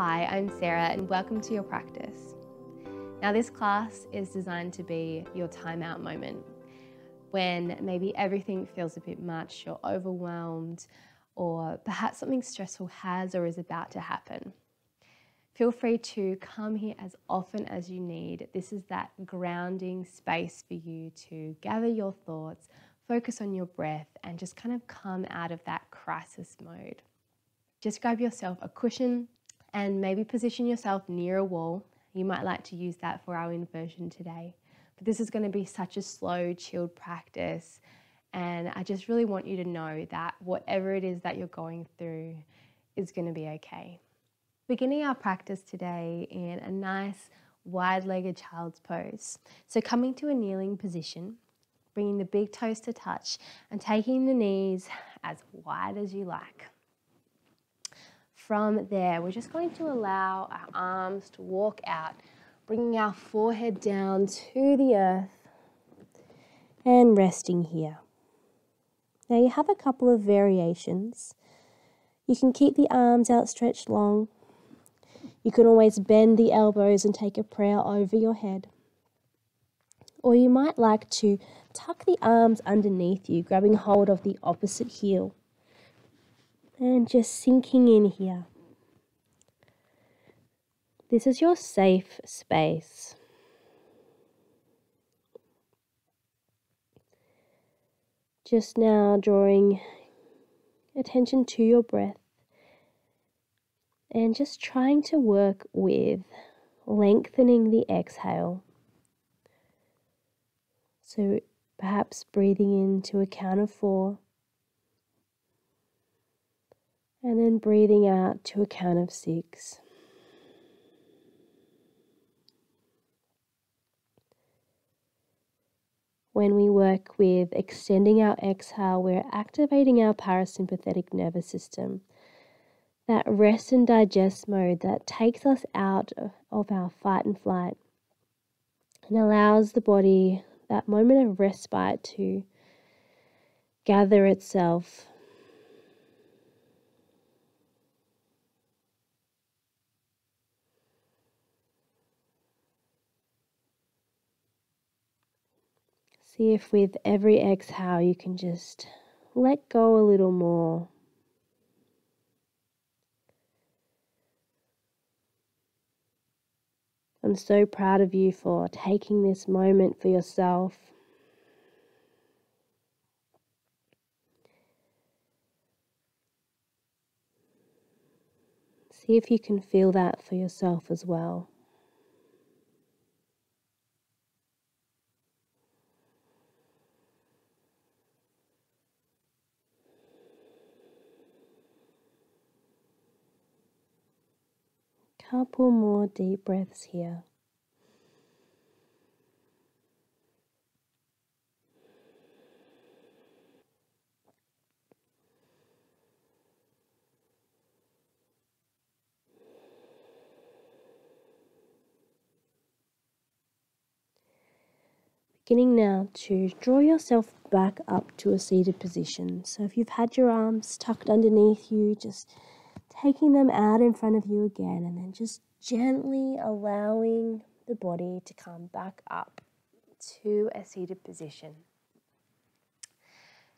Hi, I'm Sarah and welcome to your practice. Now this class is designed to be your timeout moment when maybe everything feels a bit much, you're overwhelmed, or perhaps something stressful has or is about to happen. Feel free to come here as often as you need. This is that grounding space for you to gather your thoughts, focus on your breath, and just kind of come out of that crisis mode. Just grab yourself a cushion and maybe position yourself near a wall. You might like to use that for our inversion today. But this is going to be such a slow, chilled practice. And I just really want you to know that whatever it is that you're going through is going to be okay. Beginning our practice today in a nice wide legged child's pose. So, coming to a kneeling position, bringing the big toes to touch, and taking the knees as wide as you like. From there, we're just going to allow our arms to walk out, bringing our forehead down to the earth and resting here. Now, you have a couple of variations. You can keep the arms outstretched long. You can always bend the elbows and take a prayer over your head. Or you might like to tuck the arms underneath you, grabbing hold of the opposite heel and just sinking in here. This is your safe space. Just now drawing attention to your breath and just trying to work with lengthening the exhale. So perhaps breathing into a count of four and then breathing out to a count of six. When we work with extending our exhale, we're activating our parasympathetic nervous system. That rest and digest mode that takes us out of our fight and flight and allows the body that moment of respite to gather itself See if with every exhale you can just let go a little more. I'm so proud of you for taking this moment for yourself. See if you can feel that for yourself as well. Couple more deep breaths here. Beginning now to draw yourself back up to a seated position. So if you've had your arms tucked underneath you, just taking them out in front of you again and then just gently allowing the body to come back up to a seated position.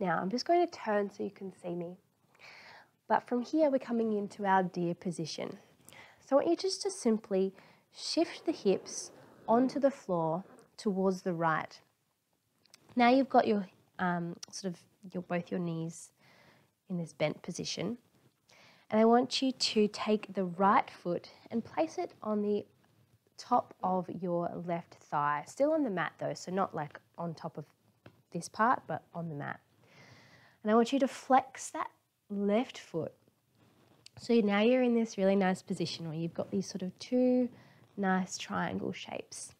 Now I'm just going to turn so you can see me. But from here we're coming into our deer position. So I want you just to simply shift the hips onto the floor towards the right. Now you've got your um, sort of your both your knees in this bent position. And I want you to take the right foot and place it on the top of your left thigh. Still on the mat though, so not like on top of this part, but on the mat. And I want you to flex that left foot. So now you're in this really nice position where you've got these sort of two nice triangle shapes.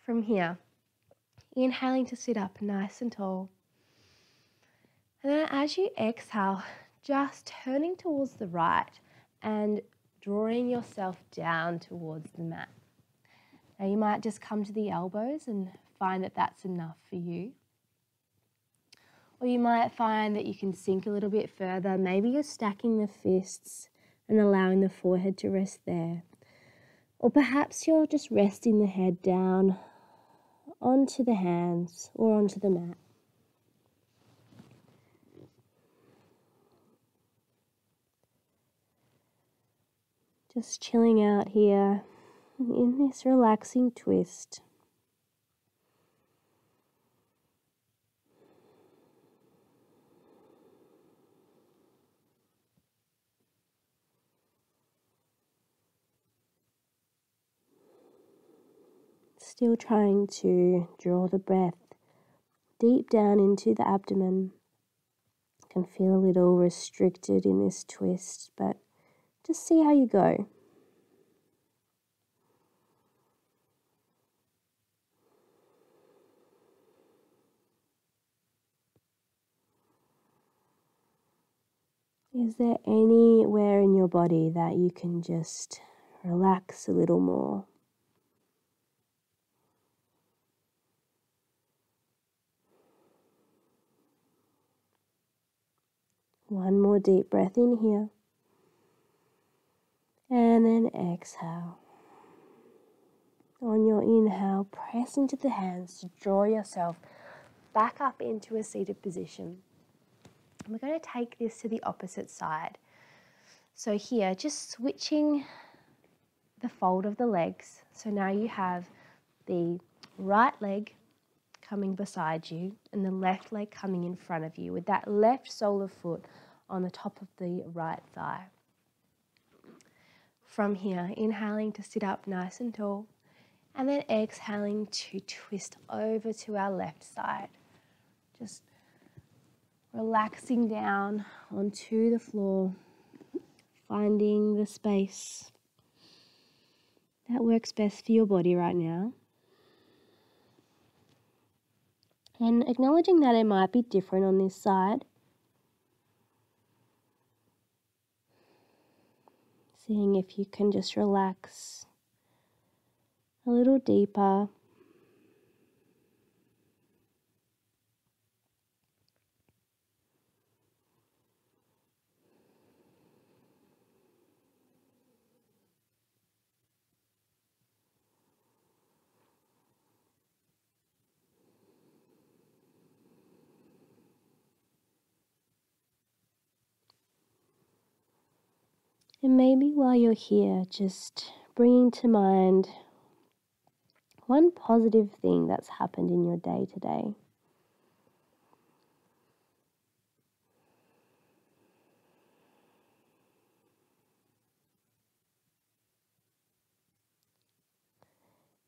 From here, inhaling to sit up nice and tall. And then as you exhale, just turning towards the right and drawing yourself down towards the mat. Now you might just come to the elbows and find that that's enough for you. Or you might find that you can sink a little bit further. Maybe you're stacking the fists and allowing the forehead to rest there. Or perhaps you're just resting the head down onto the hands or onto the mat. Just chilling out here in this relaxing twist. Still trying to draw the breath deep down into the abdomen. Can feel a little restricted in this twist, but just see how you go. Is there anywhere in your body that you can just relax a little more? One more deep breath in here. And then exhale. On your inhale, press into the hands to draw yourself back up into a seated position. And we're going to take this to the opposite side. So here, just switching the fold of the legs. So now you have the right leg coming beside you and the left leg coming in front of you with that left sole of foot on the top of the right thigh. From here, inhaling to sit up nice and tall and then exhaling to twist over to our left side. Just relaxing down onto the floor, finding the space that works best for your body right now. And acknowledging that it might be different on this side. Seeing if you can just relax a little deeper. And maybe while you're here, just bringing to mind one positive thing that's happened in your day today.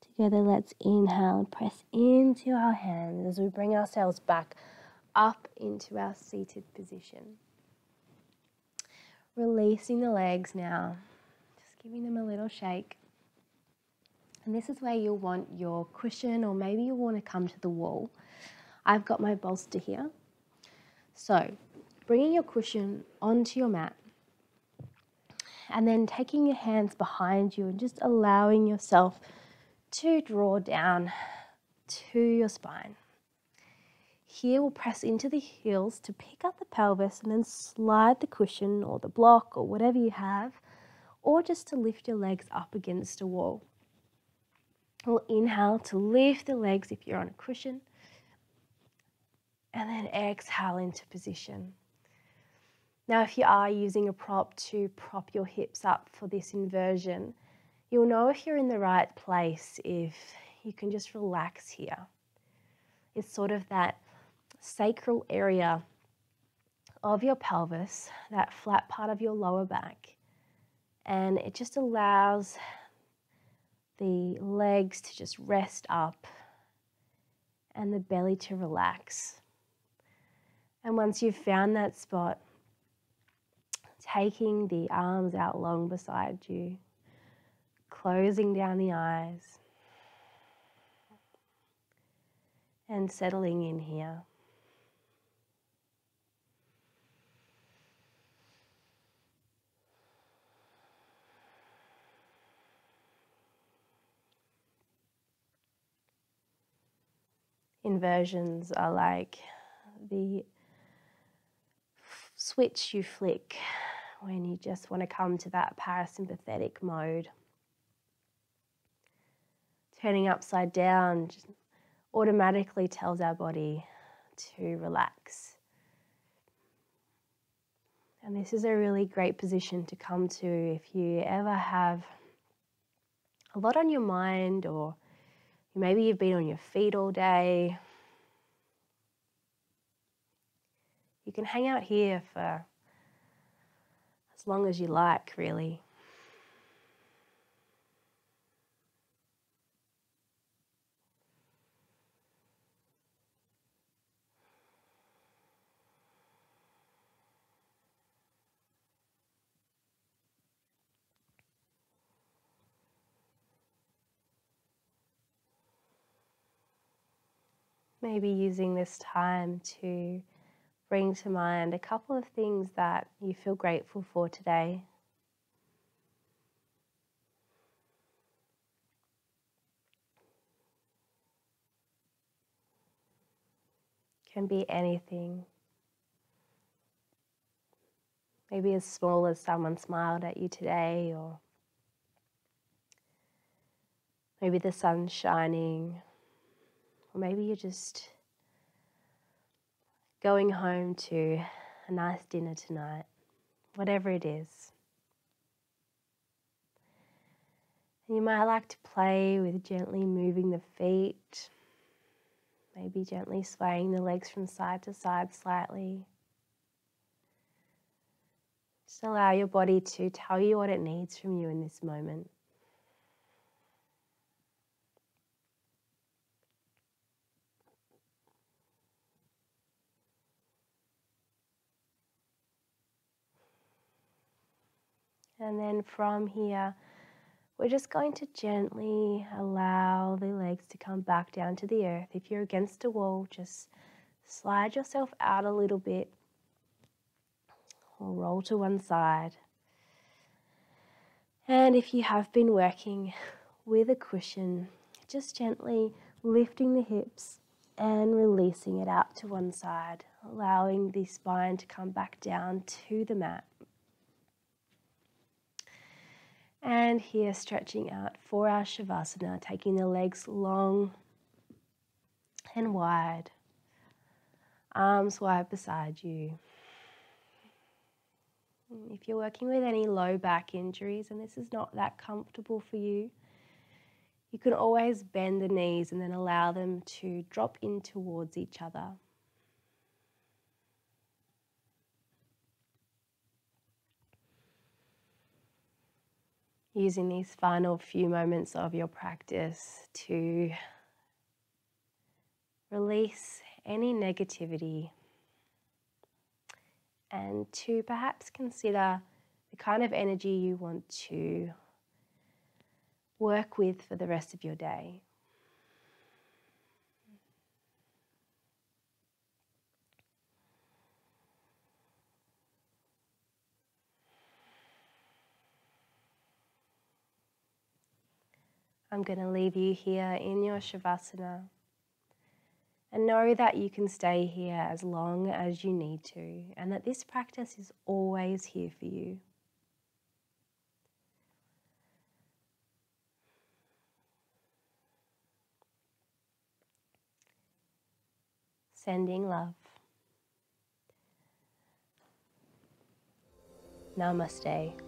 Together, let's inhale and press into our hands as we bring ourselves back up into our seated position. Releasing the legs now, just giving them a little shake. And this is where you'll want your cushion, or maybe you'll want to come to the wall. I've got my bolster here. So, bringing your cushion onto your mat, and then taking your hands behind you and just allowing yourself to draw down to your spine. Here we'll press into the heels to pick up the pelvis and then slide the cushion or the block or whatever you have, or just to lift your legs up against a wall. We'll inhale to lift the legs if you're on a cushion, and then exhale into position. Now, if you are using a prop to prop your hips up for this inversion, you'll know if you're in the right place if you can just relax here. It's sort of that sacral area of your pelvis, that flat part of your lower back. And it just allows the legs to just rest up and the belly to relax. And once you've found that spot, taking the arms out long beside you, closing down the eyes, and settling in here. Inversions are like the switch you flick when you just want to come to that parasympathetic mode. Turning upside down automatically tells our body to relax. And this is a really great position to come to if you ever have a lot on your mind, or maybe you've been on your feet all day. You can hang out here for as long as you like, really. Maybe using this time to bring to mind a couple of things that you feel grateful for today. Can be anything. Maybe as small as someone smiled at you today, or maybe the sun's shining, or maybe you're just going home to a nice dinner tonight, whatever it is. And you might like to play with gently moving the feet, maybe gently swaying the legs from side to side slightly. Just allow your body to tell you what it needs from you in this moment. And then from here, we're just going to gently allow the legs to come back down to the earth. If you're against a wall, just slide yourself out a little bit or roll to one side. And if you have been working with a cushion, just gently lifting the hips and releasing it out to one side, allowing the spine to come back down to the mat. And here, stretching out for our Shavasana, taking the legs long and wide, arms wide beside you. If you're working with any low back injuries and this is not that comfortable for you, you can always bend the knees and then allow them to drop in towards each other. Using these final few moments of your practice to release any negativity and to perhaps consider the kind of energy you want to work with for the rest of your day. I'm going to leave you here in your Shavasana. And know that you can stay here as long as you need to, and that this practice is always here for you. Sending love. Namaste.